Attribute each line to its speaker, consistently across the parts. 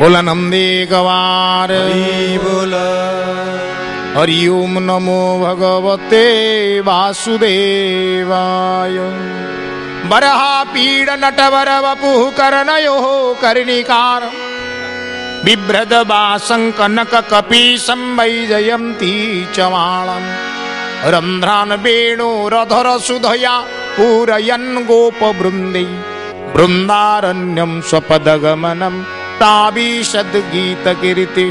Speaker 1: बोल नंदी गवार हरि ओम नमो भगवते वासुदेवाय बरहा पीड नटवर वपुः कर्णयोः कर्णिकार बिभ्रद वासङ्कनक कपि संवैजयन्ती च माणम् रन्ध्रान् वेणुरधर सुधया पूरयन् गोपवृन्दै बृन्दारण्यं स्वपदगमनम् ताबी गीत कृति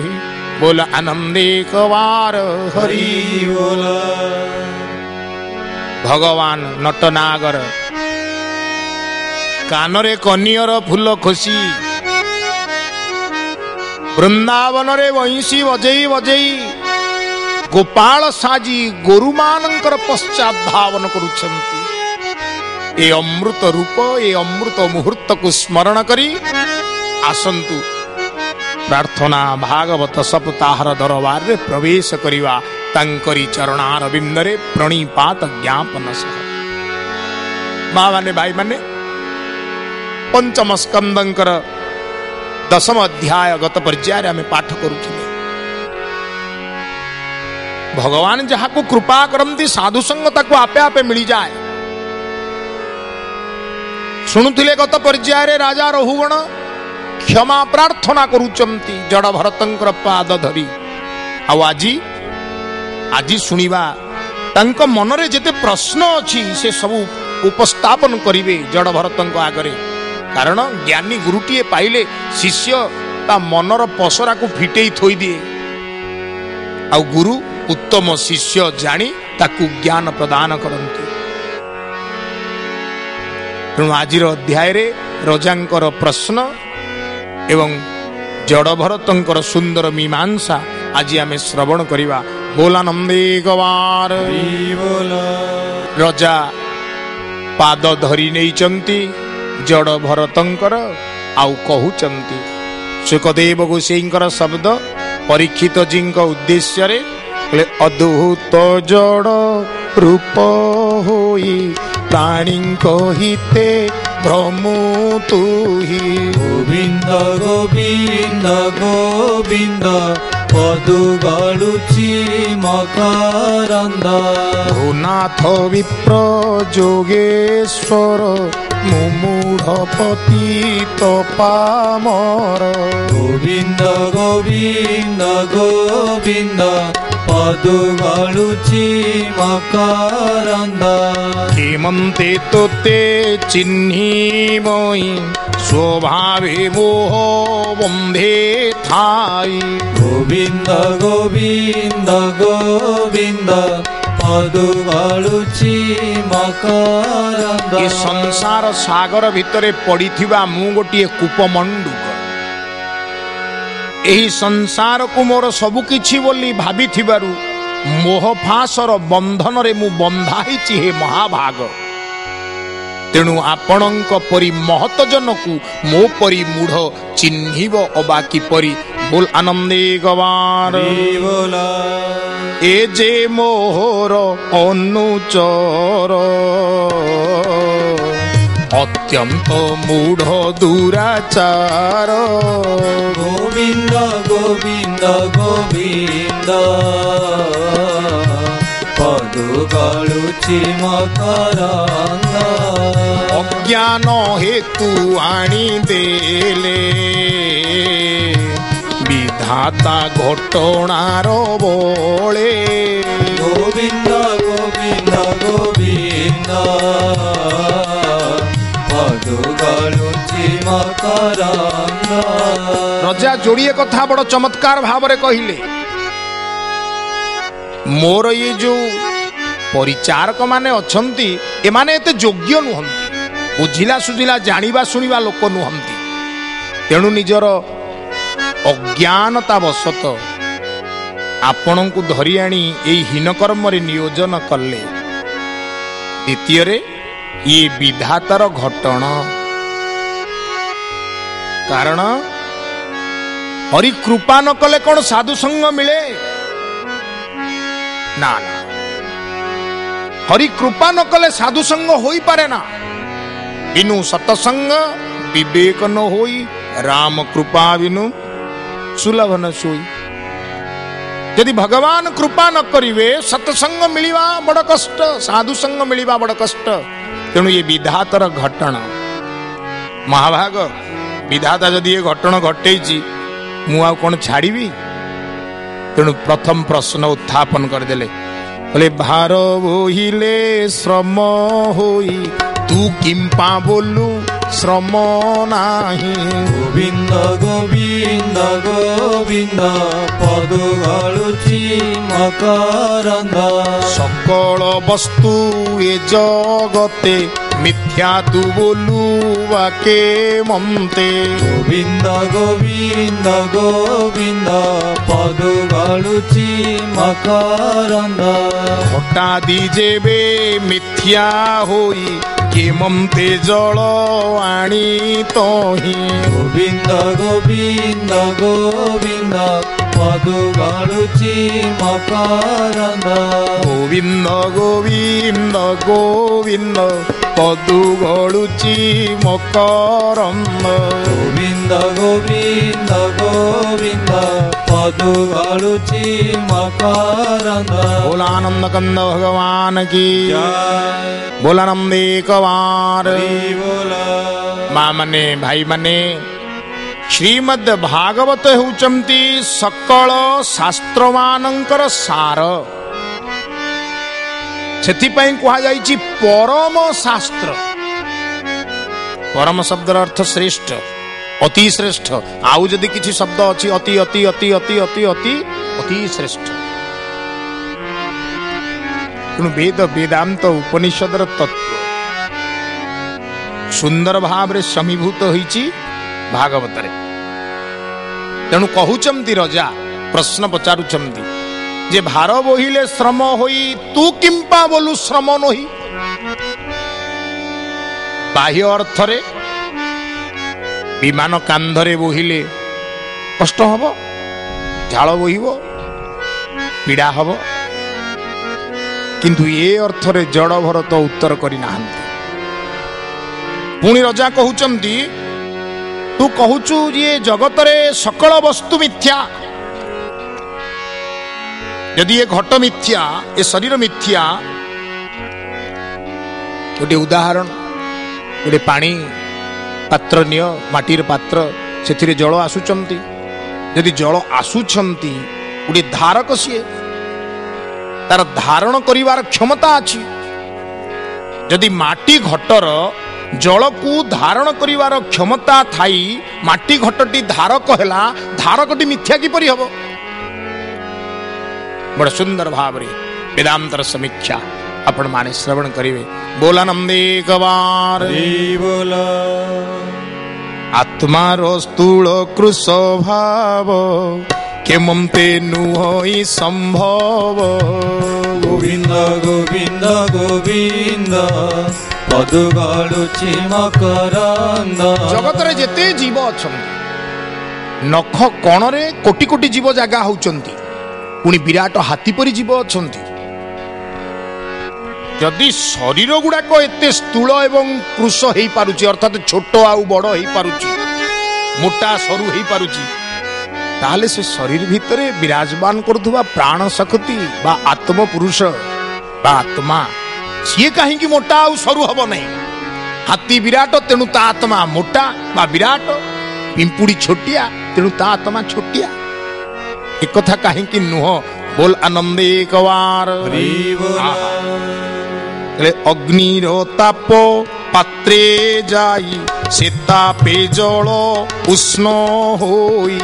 Speaker 1: बोल आनंदी को वार हरि
Speaker 2: बोल
Speaker 1: भगवान नटनागर कानरे कनियार फूल खुशी ब्रजवन रे वंशी बजे बजे गोपाल साजी गुरु मानंकर पश्चात भावना करू ए अमृत रूप ए अमृत मुहूर्त को स्मरण करी आसतु प्रार्थना भागवत सप्ताह दरबार में प्रवेश करवा चरणार बिंदे प्रणीपात ज्ञापन सह मैंने भाई मैंने पंचम स्कंद दशम अध्याय गत पर्यायर आम पाठ कर भगवान जहाँ को कृपा करती साधु संगता को आपे आपे मिल जाए शुणुले गत पर्यायर राजा रहुगण କ୍ଷମା ପ୍ରାର୍ଥନା କରୁଛନ୍ତି ଜଡ଼ ଭରତଙ୍କର ପାଦ ଧରି ଆଉ ଆଜି ଆଜି ଶୁଣିବା ତାଙ୍କ ମନରେ ଯେତେ ପ୍ରଶ୍ନ ଅଛି ସେ ସବୁ ଉପସ୍ଥାପନ କରିବେ ଜଡ଼ ଭରତଙ୍କ ଆଗରେ କାରଣ ଜ୍ଞାନୀ ଗୁରୁଟିଏ ପାଇଲେ ଶିଷ୍ୟ ତା ମନର ପସରାକୁ ଫିଟେଇ ଥୋଇଦିଏ ଆଉ ଗୁରୁ ଉତ୍ତମ ଶିଷ୍ୟ ଜାଣି ତାକୁ ଜ୍ଞାନ ପ୍ରଦାନ କରନ୍ତି ତେଣୁ ଆଜିର ଅଧ୍ୟାୟରେ ରଜାଙ୍କର ପ୍ରଶ୍ନ ଏବଂ ଜଡ଼ଭରତଙ୍କର ସୁନ୍ଦର ମୀମାଂସା ଆଜି ଆମେ ଶ୍ରବଣ କରିବା ବୋଲାନନ୍ଦୀ ଗବାର ରଜା ପାଦ ଧରି ନେଇଛନ୍ତି ଜଡ଼ଭରତଙ୍କର ଆଉ କହୁଛନ୍ତି ସୁଖଦେବ ଗୋସେଇଙ୍କର ଶବ୍ଦ ପରୀକ୍ଷିତ ଜୀଙ୍କ ଉଦ୍ଦେଶ୍ୟରେ ଅଦ୍ଭୁତ ଜଡ଼ ରୂପ ହୋଇ ପ୍ରାଣୀଙ୍କ ହିତେ ब्रह्मो तु हि
Speaker 2: गोविंद गोविंद गोविन्द पदु गाडुचि मकरन्द
Speaker 1: भूनाथ विप्र जोगेश्वर মুমূঢ় পতিত পামর
Speaker 2: গোবিন্দ गोविंद গোবিন্দ पदुगळुचि मकरन्द
Speaker 1: हेमन्ते तु तो ते चिह्निमयि स्वभावे मोह वन्धे थायि
Speaker 2: गोविंद गोविन्द गोविन्द ଏ ସଂସାର
Speaker 1: ସାଗର ଭିତରେ ପଡ଼ିଥିବା ମୁଁ ଗୋଟିଏ କୂପମଣ୍ଡୁକ ଏହି ସଂସାରକୁ ମୋର ସବୁକିଛି ବୋଲି ଭାବିଥିବାରୁ ମୋହଫାସର ବନ୍ଧନରେ ମୁଁ ବନ୍ଧା ହେଇଛି ହେ ମହାଭାଗ ତେଣୁ ଆପଣଙ୍କ ପରି ମହତଜନକୁ ମୋ ପରି ମୂଢ଼ ଚିହ୍ନିବ ଅବା କିପରି बोल आनंदी गवार
Speaker 2: ए
Speaker 1: जे मोहर অনুচর অত্যন্ত মূঢ় দুরাচার
Speaker 2: গোবিন্দ গোবিন্দ গোবিন্দ ପଦୁଗଳୁଛି ମକରଙ୍ଗ
Speaker 1: ଅଜ୍ଞାନ ହେତୁ ଆଣିଦେଲେ হাতা ঘটনার বলে
Speaker 2: গোবিন্দ গোবিন্দ গোবিন্দ
Speaker 1: ରଜା ଯୋଡ଼ିଏ କଥା ବଡ଼ ଚମତ୍କାର ଭାବରେ କହିଲେ ମୋର ଇଏ ଯୋଉ ପରିଚାରକମାନେ ଅଛନ୍ତି ଏମାନେ ଏତେ ଯୋଗ୍ୟ ନୁହନ୍ତି ବୁଝିଲା ସୁଝିଲା ଜାଣିବା ଶୁଣିବା ଲୋକ ନୁହନ୍ତି ତେଣୁ ନିଜର ଅଜ୍ଞାନତା ବଶତ ଆପଣଙ୍କୁ ଧରି ଆଣି ଏହି ହୀନକର୍ମରେ ନିୟୋଜନ କଲେ ଦ୍ୱିତୀୟରେ ଇଏ ବିଧାତାର ଘଟଣ କାରଣ ହରି କୃପା ନ କଲେ କଣ ସାଧୁସଙ୍ଗ ମିଳେ ନା ହରି କୃପା ନ କଲେ ସାଧୁସଙ୍ଗ ହୋଇପାରେ ନା ବିନୁ ସତସଙ୍ଗ ବିବେକ ନ ହୋଇ ରାମ କୃପା ବିନୁ सुलभन सोई यदि भगवान कृपा न करिवे सत्संग मिलिवा बड़ कष्ट साधु संग मिलिवा बड़ कष्ट तेणु ये विधातर घटना महाभाग विधाता जदि ये घटना घटेची मु कोन छाड़ीबी तेणु प्रथम प्रश्न उत्थापन कर देले बोले भार श्रम होई तू किम बोलू শ্রম নাহি
Speaker 2: গোবিন্দ গোবিন্দ গোবিন্দ পদ গলুছি মকরন্দ
Speaker 1: সকল বস্তু এ জগতে মিথ্যা তু বলু বাকে মন্তে
Speaker 2: গোবিন্দ গোবিন্দ গোবিন্দ পদ গলুচি মকরন্দ
Speaker 1: হঠাৎ যেবে মিথ্যা হই किमंते जलो वाणी तोही
Speaker 2: गोविंद गोविंद गोविंद മധുകാരുചി മകാരന്ദ
Speaker 1: ഗോവിന്ദ ഗോവിന്ദ ഗോവിന്ദ പതുകളുചി മകാരന്ദ
Speaker 2: ഗോവിന്ദ ഗോവിന്ദ ഗോവിന്ദ പതുകളുചി മകാരന്ദ
Speaker 1: ബോലാനന്ദ കന്ദ ഭഗവാൻ കി बोला नंदी कवार माँ मने भाई मने श्रीमद भागवत हूँ सकल शास्त्र मान सार से परम शास्त्र परम शब्द अर्थ श्रेष्ठ अति श्रेष्ठ आउ जी किसी शब्द अच्छी अति अति अति अति अति अति अति श्रेष्ठ तेणु वेद वेदांत उपनिषद तत्व सुंदर भाव समीभूत हो ଭାଗବତରେ ତେଣୁ କହୁଛନ୍ତି ରଜା ପ୍ରଶ୍ନ ପଚାରୁଛନ୍ତି ଯେ ଭାର ବୋହିଲେ ଶ୍ରମ ହୋଇ ତୁ କିମ୍ପା ବୋଲୁ ଶ୍ରମ ନୋହି ବାହ୍ୟ ଅର୍ଥରେ ବିମାନ କାନ୍ଧରେ ବୋହିଲେ କଷ୍ଟ ହବ ଝାଳ ବୋହିବ ପୀଡ଼ା ହବ କିନ୍ତୁ ଏ ଅର୍ଥରେ ଜଡ଼ ଭରତ ଉତ୍ତର କରିନାହାନ୍ତି ପୁଣି ରଜା କହୁଛନ୍ତି ତୁ କହୁଛୁ ଯିଏ ଜଗତରେ ସକଳ ବସ୍ତୁ ମିଥ୍ୟା ଯଦି ଏ ଘଟ ମିଥ୍ୟା ଏ ଶରୀର ମିଥ୍ୟା ଗୋଟିଏ ଉଦାହରଣ ଗୋଟିଏ ପାଣି ପାତ୍ର ନିଅ ମାଟିର ପାତ୍ର ସେଥିରେ ଜଳ ଆସୁଛନ୍ତି ଯଦି ଜଳ ଆସୁଛନ୍ତି ଗୋଟିଏ ଧାରକ ସିଏ ତାର ଧାରଣ କରିବାର କ୍ଷମତା ଅଛି ଯଦି ମାଟି ଘଟର ଜଳକୁ ଧାରଣ କରିବାର କ୍ଷମତା ଥାଇ ମାଟି ଘଟଟି ଧାରକ ହେଲା ଧାରକଟି ମିଥ୍ୟା କିପରି ହେବ ବଡ଼ ସୁନ୍ଦର ଭାବରେ ବେଦାନ୍ତର ସମୀକ୍ଷା ଆପଣମାନେ ଶ୍ରବଣ କରିବେ ଆତ୍ମାର ସ୍ଥୂଳ କୃଷ ଭାବ କେମନ୍ତେ ନୁହଇ ସମ୍ଭବ
Speaker 2: ଗୋବିନ୍ଦ ଗୋବିନ୍ଦ ଗୋବିନ୍ଦ ପଦୁଗଳୁଛି ମକରନ୍ଦ ଜଗତରେ
Speaker 1: ଯେତେ ଜୀବ ଅଛନ୍ତି ନଖ କଣରେ କୋଟି କୋଟି ଜୀବ ଜାଗା ହେଉଛନ୍ତି ପୁଣି ବିରାଟ ହାତୀ ପରି ଜୀବ ଅଛନ୍ତି ଯଦି ଶରୀର ଗୁଡ଼ାକ ଏତେ ସ୍ଥୂଳ ଏବଂ କୃଷ ହେଇପାରୁଛି ଅର୍ଥାତ୍ ଛୋଟ ଆଉ ବଡ଼ ହେଇପାରୁଛି ମୋଟା ସରୁ ହେଇପାରୁଛି ତାହେଲେ ସେ ଶରୀର ଭିତରେ ବିରାଜମାନ କରୁଥିବା ପ୍ରାଣ ଶକ୍ତି ବା ଆତ୍ମପୁରୁଷ ବା ଆତ୍ମା ସିଏ କାହିଁକି ମୋଟା ଆଉ ସରୁ ହେବ ନାହିଁ ହାତୀ ବିରାଟ ତେଣୁ ତା ଆତ୍ମା ମୋଟା ବା ବିରାଟ ପିମ୍ପୁଡ଼ି ଛୋଟିଆ ତେଣୁ ତା ଆତ୍ମା ଛୋଟିଆ ଏକଥା କାହିଁକି ନୁହଁ ବୋଲ ଆନନ୍ଦେ କବାର ଅଗ୍ନିର ତାପ ପାତ୍ରେ ଯାଇ ସେ ତାପେ ଜଳ ଉଷ୍ଣ ହୋଇ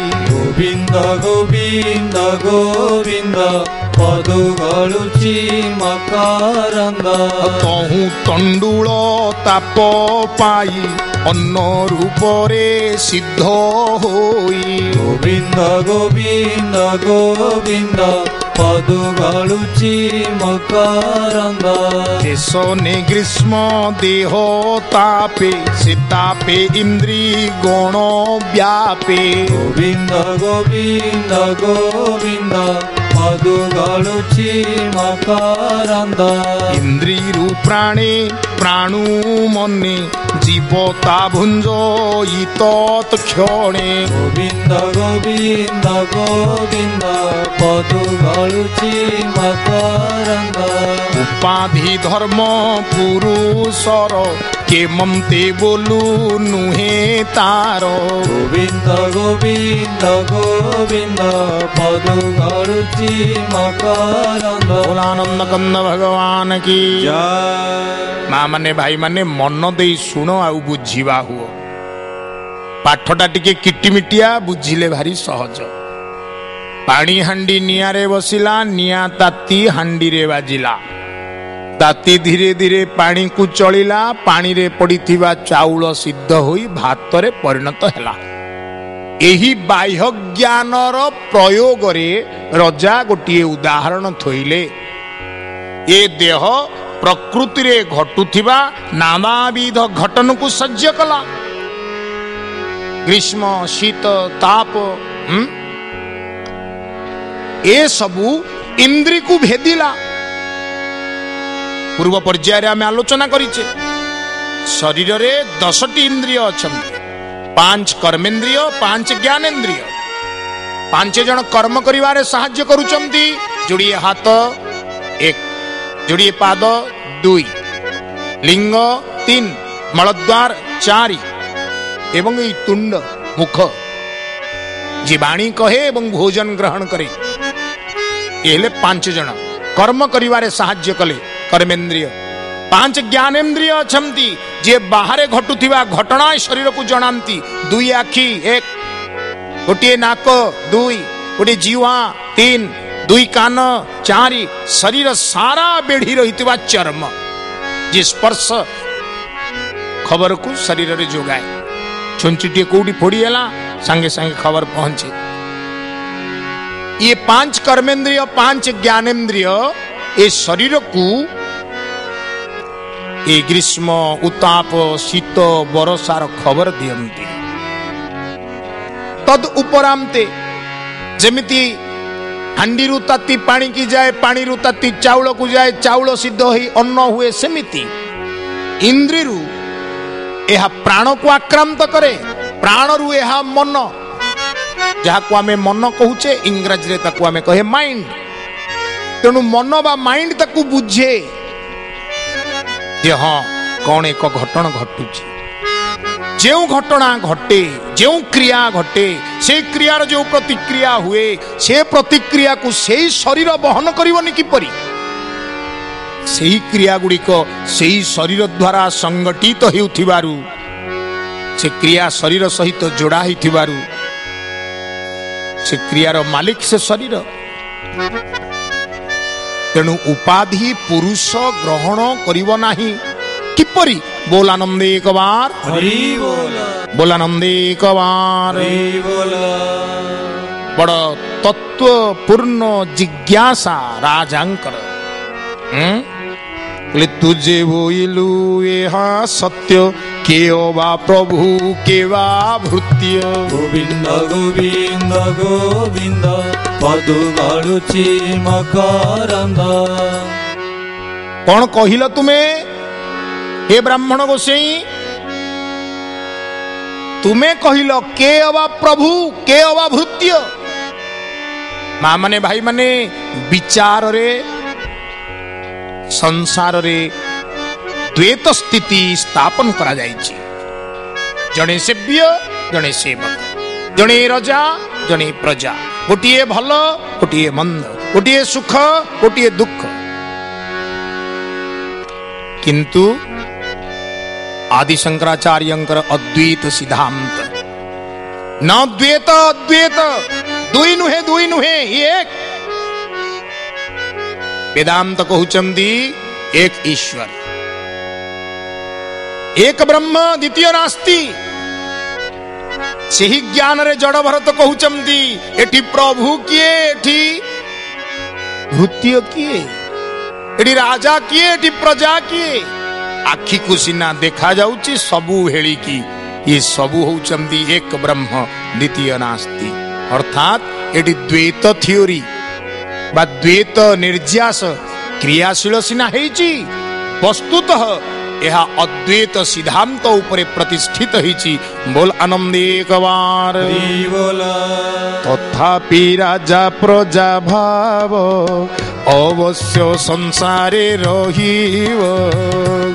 Speaker 2: गोविंद गोविंद गोविन्द पदुगळुचि मकरन्द
Speaker 1: कहु तण्डुळ ताप पायि অন্ন রূপরে সিদ্ধ হই
Speaker 2: गोविंद গোবিন্দ গোবিন্দ পদুগলুচি মকরন্দ
Speaker 1: কেশনে গ্রীষ্ম দেহ তাপে সীতাপে ইন্দ্রী গণ ব্যাপে
Speaker 2: গোবিন্দ গোবিন্দ গোবিন্দ दुलुची मकरङ्ग
Speaker 1: इन्द्रि प्राणी प्राणु मे जीवता गोविंद इतक्षणे
Speaker 2: गोविन्द गोविन्द गोविन्द पदुग
Speaker 1: धर्म पुरुष કે મમતે બોલું નુહે તારો
Speaker 2: ગોવિંદ ગોવિંદ ગોવિંદ પદ કરુચી મકરંદ
Speaker 1: ભોલાનંદ કંદ ભગવાન કી
Speaker 2: જય
Speaker 1: ମା ମାନେ ଭାଇମାନେ ମନ ଦେଇ ଶୁଣ ଆଉ ବୁଝିବା ହୁଅ ପାଠଟା ଟିକେ କିଟିମିଟିଆ ବୁଝିଲେ ଭାରି ସହଜ ପାଣି ହାଣ୍ଡି ନିଆଁରେ ବସିଲା ନିଆଁ ତାତି ହାଣ୍ଡିରେ ବାଜିଲା ତାତି ଧୀରେ ଧୀରେ ପାଣିକୁ ଚଳିଲା ପାଣିରେ ପଡ଼ିଥିବା ଚାଉଳ ସିଦ୍ଧ ହୋଇ ଭାତରେ ପରିଣତ ହେଲା ଏହି ବାହ୍ୟଜ୍ଞାନର ପ୍ରୟୋଗରେ ରଜା ଗୋଟିଏ ଉଦାହରଣ ଥୋଇଲେ ଏ ଦେହ ପ୍ରକୃତିରେ ଘଟୁଥିବା ନାନାବିଧ ଘଟନକୁ ସହ୍ୟ କଲା ଗ୍ରୀଷ୍ମ ଶୀତ ତାପ ଏସବୁ ଇନ୍ଦ୍ରିକୁ ଭେଦିଲା পূর্ব পর্যায়ে আমি আলোচনা করেছে শরীরে দশটি ইন্দ্রিয় অনেক পাঁচ কর্মেন্দ্রিয় পাঁচ জ্ঞানেন্দ্রিয় পাঁচ জন কর্ম করবার সাহায্য করছেন যোড়িয়ে হাত এক যোড়িয়ে পাদ দুই লিঙ্গ তিন মলদ্বার চারি এবং এই তুণ্ড মুখ যে বাণী কহে এবং ভোজন গ্রহণ করে এ হলে পাঁচ জন কর্ম করবার সাহায্য কলে कर्मेन्द्रिय पांच ज्ञानेन्द्रिय अच्छा जे बाहर घटुवा घटना शरीर को जनाती दुई आखि एक गोटे नाक दुई गोटे जीवा तीन दुई कान चार शरीर सारा बेढ़ी रही चर्म जे स्पर्श खबर को शरीर में जोगाए छुंचीट कौटी फोड़ेला सांगे सांगे खबर पहुंचे ये पांच कर्मेन्द्रिय पांच ज्ञानेन्द्रिय ଏ ଶରୀରକୁ ଏ ଗ୍ରୀଷ୍ମ ଉତ୍ତାପ ଶୀତ ବରସାର ଖବର ଦିଅନ୍ତି ତଦ ଉପରାନ୍ତେ ଯେମିତି ହାଣ୍ଡିରୁ ତାତି ପାଣିକି ଯାଏ ପାଣିରୁ ତାତି ଚାଉଳକୁ ଯାଏ ଚାଉଳ ସିଦ୍ଧ ହୋଇ ଅନ୍ନ ହୁଏ ସେମିତି ଇନ୍ଦ୍ରିରୁ ଏହା ପ୍ରାଣକୁ ଆକ୍ରାନ୍ତ କରେ ପ୍ରାଣରୁ ଏହା ମନ ଯାହାକୁ ଆମେ ମନ କହୁଛେ ଇଂରାଜୀରେ ତାକୁ ଆମେ କହେ ମାଇଣ୍ଡ ତେଣୁ ମନ ବା ମାଇଣ୍ଡ ତାକୁ ବୁଝେ ଯେ ହଁ କଣ ଏକ ଘଟଣା ଘଟୁଛି ଯେଉଁ ଘଟଣା ଘଟେ ଯେଉଁ କ୍ରିୟା ଘଟେ ସେ କ୍ରିୟାର ଯେଉଁ ପ୍ରତିକ୍ରିୟା ହୁଏ ସେ ପ୍ରତିକ୍ରିୟାକୁ ସେଇ ଶରୀର ବହନ କରିବନି କିପରି ସେହି କ୍ରିୟା ଗୁଡ଼ିକ ସେହି ଶରୀର ଦ୍ୱାରା ସଂଗଠିତ ହେଉଥିବାରୁ ସେ କ୍ରିୟା ଶରୀର ସହିତ ଯୋଡ଼ା ହେଇଥିବାରୁ ସେ କ୍ରିୟାର ମାଲିକ ସେ ଶରୀର ତେଣୁ ଉପାଧି ପୁରୁଷ ଗ୍ରହଣ କରିବ ନାହିଁ କିପରି ବୋଲାନନ୍ଦେ କବାର ବୋଲାନନ୍ଦେ କବାର ବଡ଼ ତତ୍ତ୍ୱପୂର୍ଣ୍ଣ ଜିଜ୍ଞାସା ରାଜାଙ୍କର ତୁଜେ ବୋଇଲୁ ଏହା ସତ୍ୟ केयो वा प्रभु के भृत्य
Speaker 2: गोविन्द गोविन्द गोविन्द पदुमारुचि मकरन्द
Speaker 1: कौन कहिल तुमे हे ब्राह्मण गोसाई तुमे कहिल के अबा प्रभु के अबा भृत्य मा माने भाई माने विचार रे संसार रे द्वेत स्थिति स्थापन करा जाय छि जणे सेव्य जणे सेवक जणे राजा जणे प्रजा गोटिए भलो गोटिए मंद गोटिए सुख गोटिए दुख किंतु आदि शंकराचार्यंकर अद्वैत सिद्धांत न द्वेत अद्वैत दुई नुहे दुई नुहे एक वेदांत कहउचंदी एक ईश्वर एक ब्रह्म द्वितीय नास्ती से ज्ञान रे जड़ भरत कहते प्रभु किए एटि किए एटि राजा किए एटि प्रजा किए आखि को सिना देखा जाउची सबु हेळी की ये सबु होउचंदी एक ब्रह्म द्वितीय नास्ती अर्थात एटि द्वैत थ्योरी बा द्वैत निर्ज्यास क्रियाशील सिना हेची वस्तुतः ଏହା ଅଦ୍ୱୈତ ସିଦ୍ଧାନ୍ତ ଉପରେ ପ୍ରତିଷ୍ଠିତ ହୋଇଛି ବୋଲ ଆନନ୍ଦୀ କବାର ତଥାପି ରାଜା ପ୍ରଜା ଭାବ ଅବଶ୍ୟ ସଂସାରେ ରହିବ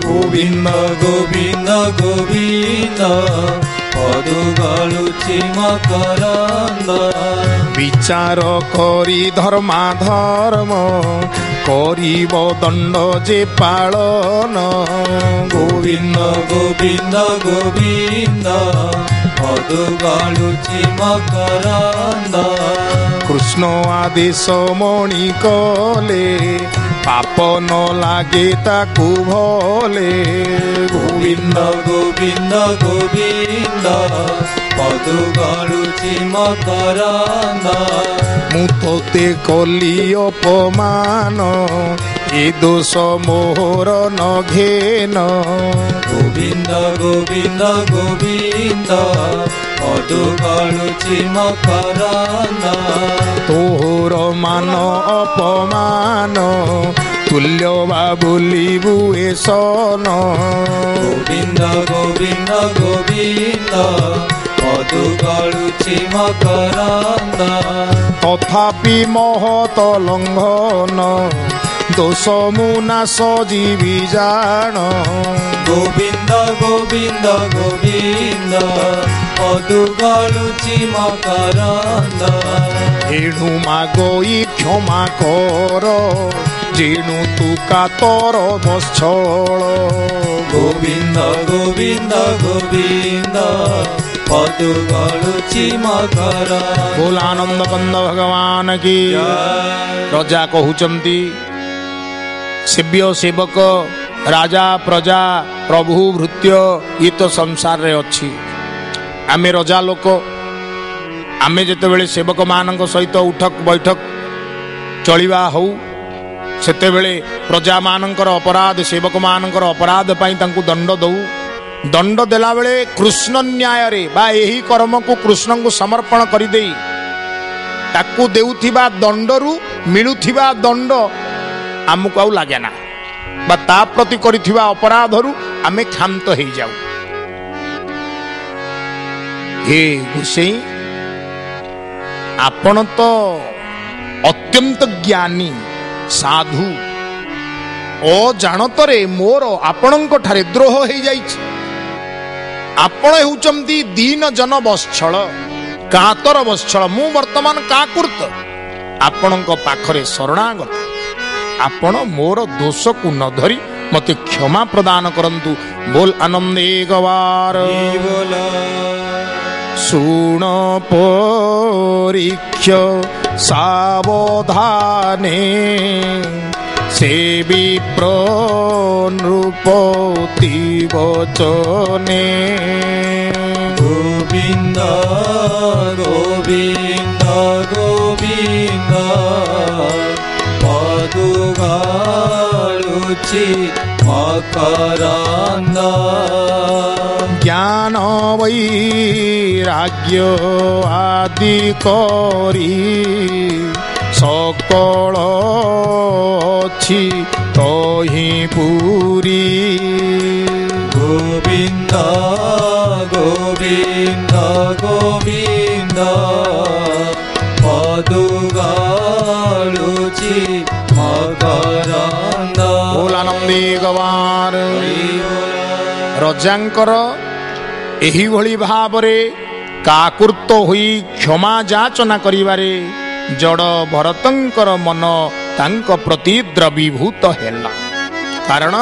Speaker 1: ଗୋବିନ୍ଦ
Speaker 2: ଗୋବିନ୍ଦ ଗୋବିନ୍ଦ ପଦୁ ଗଳୁଛି ମକରନ୍ଦ
Speaker 1: ବିଚାର କରି ଧର୍ମା ଧର୍ମ କରିବ ଦଣ୍ଡ ଯେ ପାଳନ ଗୋବିନ୍ଦ
Speaker 2: ଗୋବିନ୍ଦ ଗୋବିନ୍ଦ
Speaker 1: କୃଷ୍ଣ ଆଦେଶ ମଣି କଲେ ପାପ ନ ଲାଗେ ତାକୁ ଭଲେ ଗୋବିନ୍ଦ
Speaker 2: ଗୋବିନ୍ଦ ଗୋବିନ୍ଦ ମଧୁ ଗଡୁଛି ମକର
Speaker 1: ମୁଁ ତୋତେ କଲି ଅପମାନ ଏ ଦୋଷ ମୋହର ନଘେନ
Speaker 2: ଗୋବିନ୍ଦ ଗୋବିନ୍ଦ ଗୋବିନ୍ଦ ମଧୁ ଗଡୁଛି ମକର
Speaker 1: ତୋହର ମାନ ଅପମାନ ତୁଲ୍ୟ ବା ବୁଲିବୁ ଏ ସନ
Speaker 2: ଗୋବିନ୍ଦ ଗୋବିନ୍ଦ ଗୋବିନ୍ଦ
Speaker 1: তথাপি মহত লঙ্ঘন দোষ মু নাশ জীবি জাণ
Speaker 2: গোবিন্দ গোবিন্দ গোবিন্দ মধু গড়ুছি মকরন্দ
Speaker 1: এণু মাগই ক্ষমা কর জিণু তু কাতর বৎসল
Speaker 2: গোবিন্দ গোবিন্দ গোবিন্দ बोल
Speaker 1: आनंद कंद भगवान की प्रजा कहते सेव्य सेवक राजा प्रजा प्रभु भृत्य ये तो संसार रे अच्छी आम रजा लोक आम जो सेवक मान सहित उठक बैठक चलवा हौ से प्रजा मानकर अपराध सेवक मानकर अपराध पर दंड दऊ ଦଣ୍ଡ ଦେଲାବେଳେ କୃଷ୍ଣ ନ୍ୟାୟରେ ବା ଏହି କର୍ମକୁ କୃଷ୍ଣଙ୍କୁ ସମର୍ପଣ କରିଦେଇ ତାକୁ ଦେଉଥିବା ଦଣ୍ଡରୁ ମିଳୁଥିବା ଦଣ୍ଡ ଆମକୁ ଆଉ ଲାଗେ ନା ବା ତା ପ୍ରତି କରିଥିବା ଅପରାଧରୁ ଆମେ କ୍ଷାନ୍ତ ହେଇଯାଉ ହେ ଗୁସେଇ ଆପଣ ତ ଅତ୍ୟନ୍ତ ଜ୍ଞାନୀ ସାଧୁ ଅଜାଣତରେ ମୋର ଆପଣଙ୍କ ଠାରେ ଦ୍ରୋହ ହେଇଯାଇଛି ଆପଣ ହେଉଛନ୍ତି ଦିନ ଜନ ବତ୍ସଳ କାତର ବତ୍ସଳ ମୁଁ ବର୍ତ୍ତମାନ କାକୃତ ଆପଣଙ୍କ ପାଖରେ ଶରଣାଗତ ଆପଣ ମୋର ଦୋଷକୁ ନ ଧରି ମୋତେ କ୍ଷମା ପ୍ରଦାନ କରନ୍ତୁ ବୋଲ ଆନନ୍ଦ ଶୁଣ ପରୀକ୍ଷ ସାବଧାନ সে বিপ্রণ বচনে
Speaker 2: গোবিন্দ গোবিন্দ গোবিন্দ পদুগালুচি মকরান্দ
Speaker 1: জ্ঞান বৈ রাজ্য আদি করি ସକଳ ଅଛି ତହି ପୁରୀ
Speaker 2: ଗୋବିନ୍ଦ ଗୋବିନ୍ଦ ଗୋବିନ୍ଦ ପଦୁଗଳୁଛି ମକରନ୍ଦୀ
Speaker 1: ଗବାର ରଜାଙ୍କର ଏହିଭଳି ଭାବରେ କାକୃତ ହୋଇ କ୍ଷମା ଯାଚନା କରିବାରେ ଜଡ଼ ଭରତଙ୍କର ମନ ତାଙ୍କ ପ୍ରତି ଦ୍ରବୀଭୂତ ହେଲା କାରଣ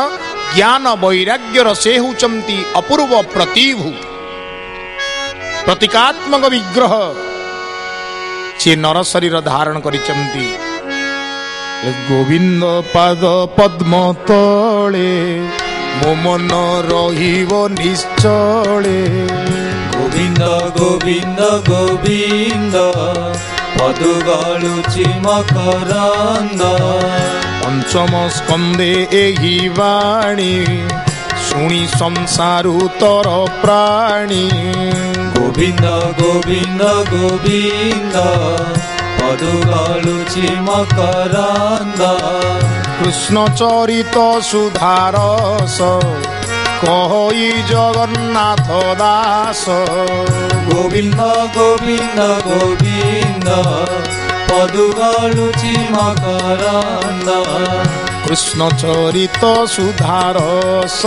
Speaker 1: ଜ୍ଞାନ ବୈରାଗ୍ୟର ସେ ହେଉଛନ୍ତି ଅପୂର୍ବ ପ୍ରତିଭୂତି ପ୍ରତୀକାତ୍ମକ ବିଗ୍ରହ ସିଏ ନର ଶରୀର ଧାରଣ କରିଛନ୍ତି ଗୋବିନ୍ଦ ପାଦ ପଦ୍ମ ତଳେ ମୋ ମନ ରହିବ ନିଶ୍ଚଳେ
Speaker 2: ଗୋବିନ୍ଦ ଗୋବିନ୍ଦ ଗୋବିନ୍ଦ दुलु चि मकर
Speaker 1: पञ्चमस्कम्भे यही बाणी शुनि संसार तर प्राणी
Speaker 2: गोविन्द गोविन्द गोविन्द कदुलु मकर
Speaker 1: कृष्ण चरित सुधार কই জগন্নাথ দাস গোবিন্দ
Speaker 2: গোবিন্দ গোবিন্দ পদুগলুচি মকরন্দ
Speaker 1: কৃষ্ণ চরিত সুধারস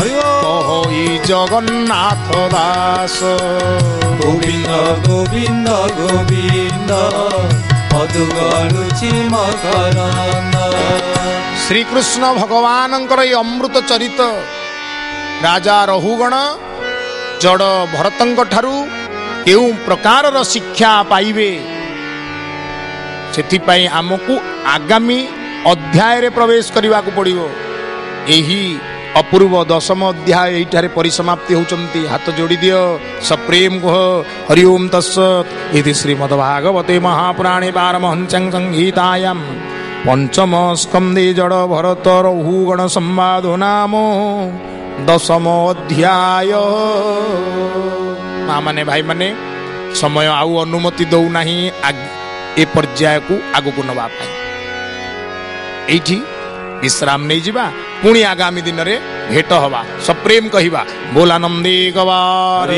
Speaker 2: কই
Speaker 1: জগন্নাথ দাস
Speaker 2: গোবিন্দ গোবিন্দ গোবিন্দ পদুগলুচি মকরন্দ
Speaker 1: শ্রীকৃষ্ণ ভগবানঙ্কর এই অমৃত চরিত राजा रहुगण रहड भरत केही प्रकार र शिक्षा पावेसप आमकु आगामी अध्याय रे प्रवेश पड़िवो एही अपूर्व दशम अध्याय ए परिसमाप्ति हुन्छ हात जोडी जोडिदियो सप्रेम गो हरि ओम तस्स इति तस्वत् श्रीमदागवते महापुराणे बार पंचम संकन्दे जड भरत रहगण सम्वाद नामो दशम अध्याय मामने भाई मने समय आउ अनुमति देऊ नाही ए पर्याय को आगो को नबा पाए एठी विश्राम ने जीवा पुणी आगामी दिन रे भेट होवा सब प्रेम बोला बोल आनंदी गवारी